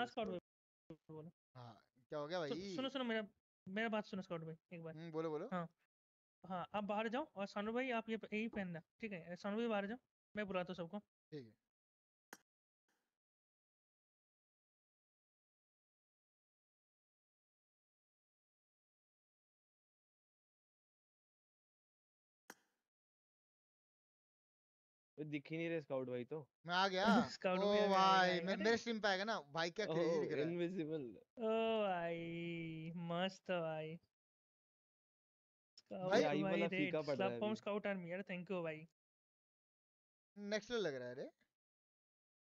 हाँ स्काउट भाई बोलो हाँ क्या हो गया भाई? सुनो सुनो मेरा मेरा बात सुनो स्कॉट भाई एक बार। बोलो बोलो। हाँ हाँ आप बाहर जाओ और सानू भाई आप ये यही पहनना ठीक है? सानू भाई बाहर जाओ मैं बुलाता हूँ सबको। ठीक है। दिख ही नहीं रहे स्काउट भाई तो। मैं आ गया। स्काउट ओ भाई मैं मेरे स्ट्रीम पे आएगा ना भाई क्या क्रेजी दिख रहा है। इनविजिबल ओ भाई मस्त भाई। स्काउट भाई, आई वाला फीका पड़ रहा है स्लैप फॉर्म स्काउट आर्मी यार थैंक यू भाई। नेक्स्ट लग रहा है रे।